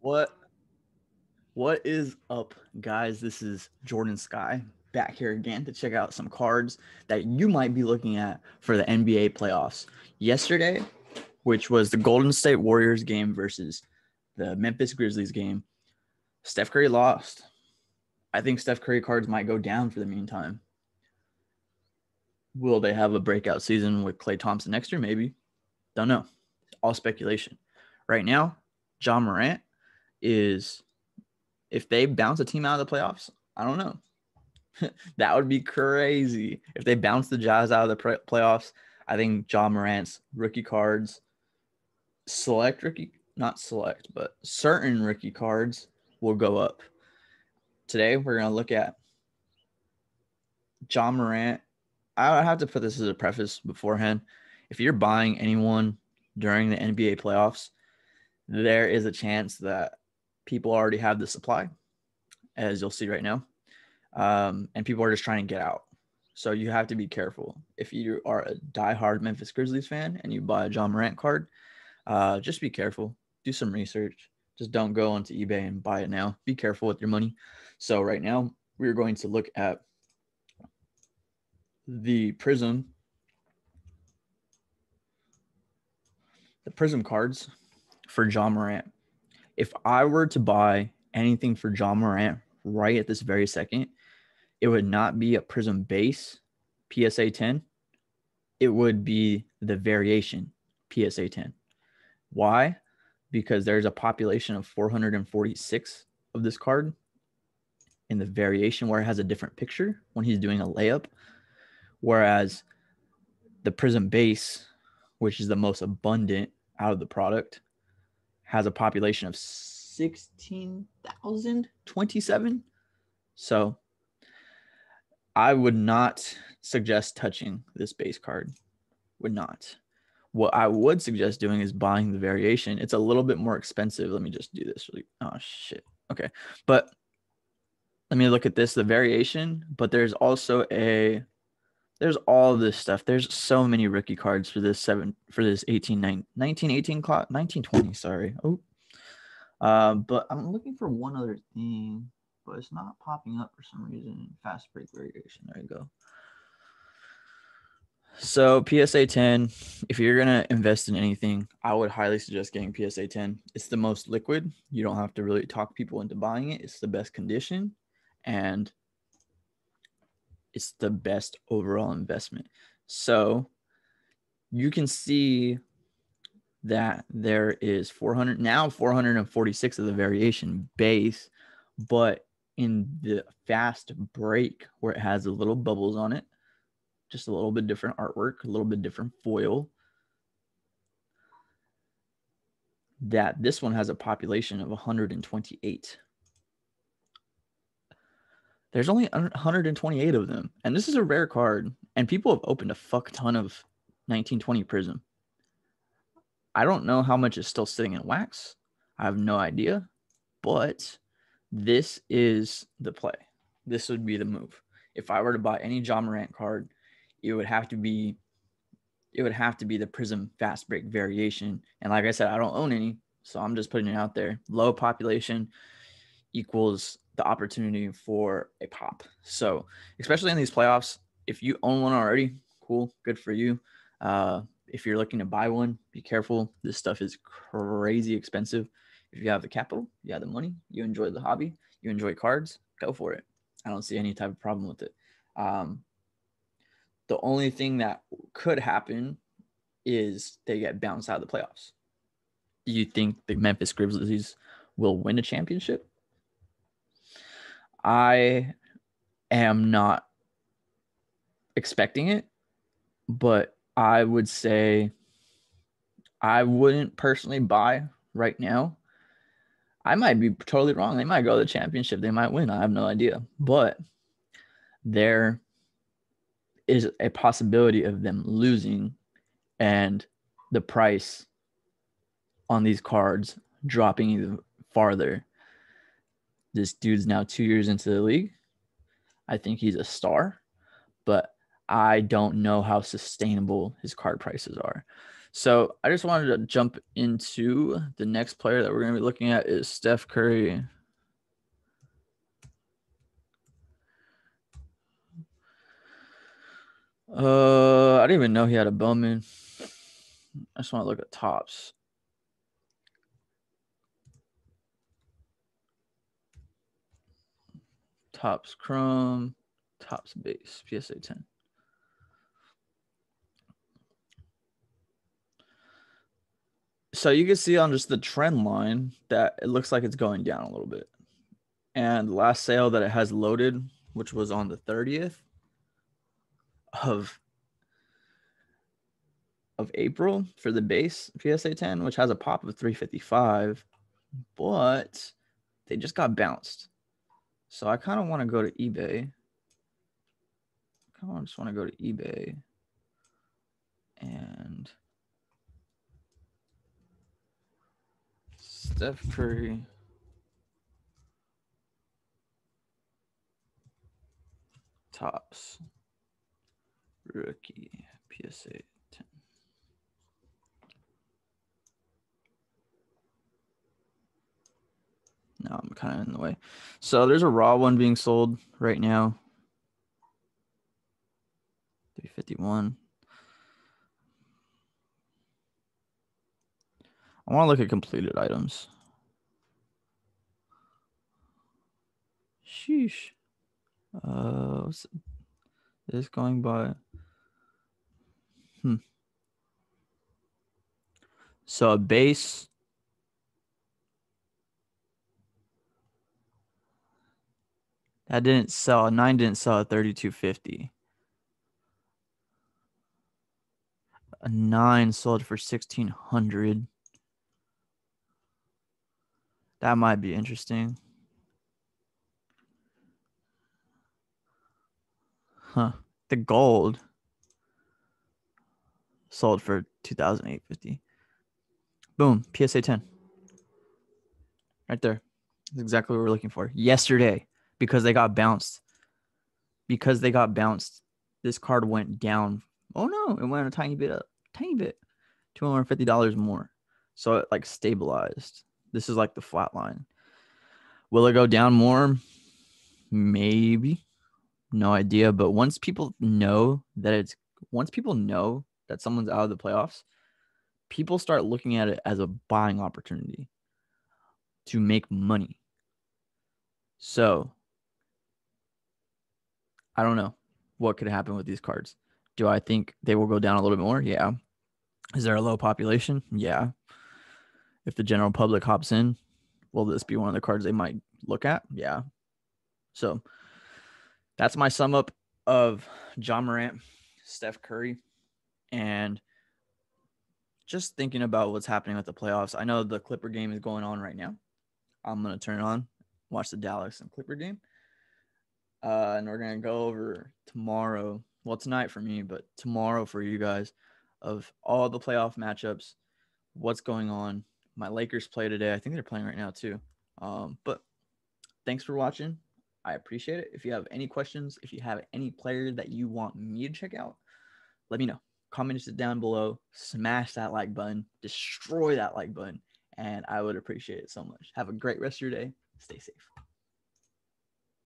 What what is up, guys? This is Jordan Sky back here again to check out some cards that you might be looking at for the NBA playoffs. Yesterday, which was the Golden State Warriors game versus the Memphis Grizzlies game, Steph Curry lost. I think Steph Curry cards might go down for the meantime. Will they have a breakout season with Klay Thompson next year? Maybe. Don't know. All speculation. Right now, Ja Morant is if they bounce a team out of the playoffs, I don't know. that would be crazy. If they bounce the Jazz out of the pre- playoffs, I think Ja Morant's rookie cards, select rookie, not select, but certain rookie cards will go up. Today, we're going to look at Ja Morant. I have to put this as a preface beforehand. If you're buying anyone during the NBA playoffs, there is a chance that people already have the supply, as you'll see right now, um, and people are just trying to get out. So you have to be careful. If you are a diehard Memphis Grizzlies fan and you buy a Ja Morant card, uh, just be careful. Do some research. Just don't go onto eBay and buy it now. Be careful with your money. So right now we're going to look at the Prism, the Prism cards for Ja Morant if I were to buy anything for Ja Morant right at this very second, it would not be a Prism base PSA 10. It would be the variation PSA 10. Why? Because there's a population of 446 of this card in the variation where it has a different picture when he's doing a layup. Whereas the Prism base, which is the most abundant out of the product, has a population of 16,027. So I would not suggest touching this base card. Would not. What I would suggest doing is buying the variation. It's a little bit more expensive. Let me just do this really. Oh shit. Okay. But let me look at this, the variation, but there's also a there's all this stuff. There's so many rookie cards for this seven for this 18 19, 18 clock 1920. Sorry. Oh, uh, but I'm looking for one other thing, but it's not popping up for some reason. Fast break variation. There you go. So PSA 10, if you're gonna invest in anything, I would highly suggest getting PSA 10. It's the most liquid. You don't have to really talk people into buying it. It's the best condition, and it's the best overall investment. So you can see that there is 400 now 446 of the variation base, but in the fast break where it has the little bubbles on it, just a little bit different artwork, a little bit different foil. That this one has a population of 128 there's only 128 of them, and this is a rare card. And people have opened a fuck ton of 1920 Prism. I don't know how much is still sitting in wax. I have no idea, but this is the play. This would be the move. If I were to buy any Ja Morant card, it would have to be it would have to be the Prism Fast Break variation. And like I said, I don't own any, so I'm just putting it out there. Low population equals the opportunity for a pop. So, especially in these playoffs, if you own one already, cool, good for you. Uh, if you're looking to buy one, be careful. This stuff is crazy expensive. If you have the capital, you have the money, you enjoy the hobby, you enjoy cards, go for it. I don't see any type of problem with it. Um, the only thing that could happen is they get bounced out of the playoffs. Do you think the Memphis Grizzlies will win a championship? I am not expecting it, but I would say I wouldn't personally buy right now. I might be totally wrong. They might go to the championship. They might win. I have no idea. But there is a possibility of them losing and the price on these cards dropping even farther this dude's now two years into the league. I think he's a star, but I don't know how sustainable his card prices are. So I just wanted to jump into the next player that we're going to be looking at is Steph Curry. Uh, I didn't even know he had a Bowman. I just want to look at Topps. Topps Chrome, Topps Base, PSA 10. So you can see on just the trend line that it looks like it's going down a little bit. And last sale that it has loaded, which was on the 30th of of April for the base PSA 10, which has a pop of 355, but they just got bounced. So I kind of want to go to eBay. I just want to go to eBay and Steph Curry. Topps rookie PSA No, I'm kind of in the way. So there's a raw one being sold right now. 351. I want to look at completed items. Sheesh. Uh, what's this going by? Hmm. So a base. That didn't sell. Nine didn't sell at 3250. A nine sold for 1600. That might be interesting. Huh. The gold sold for 2850. Boom, PSA 10. Right there. That's exactly what we're looking for. Yesterday because they got bounced. Because they got bounced, this card went down. Oh no, it went a tiny bit up. Tiny bit. $250 more. So it like stabilized. This is like the flat line. Will it go down more? Maybe. No idea. But once people know that it's once people know that someone's out of the playoffs, people start looking at it as a buying opportunity to make money. So I don't know what could happen with these cards. Do I think they will go down a little bit more? Yeah. Is there a low population? Yeah if the general public hops in, will this be one of the cards they might look at? Yeah. So that's my sum up of Ja Morant, Steph Curry, and just thinking about what's happening with the playoffs. I know the Clipper game is going on right now. I'm gonna turn it on, watch the Dallas and Clipper game. Uh, and we're gonna go over tomorrow. Well, tonight for me, but tomorrow for you guys of all the playoff matchups, what's going on, my Lakers play today. I think they're playing right now too. Um, but thanks for watching. I appreciate it. If you have any questions, if you have any player that you want me to check out, let me know. Comment it down below. Smash that like button. Destroy that like button. And I would appreciate it so much. Have a great rest of your day. Stay safe.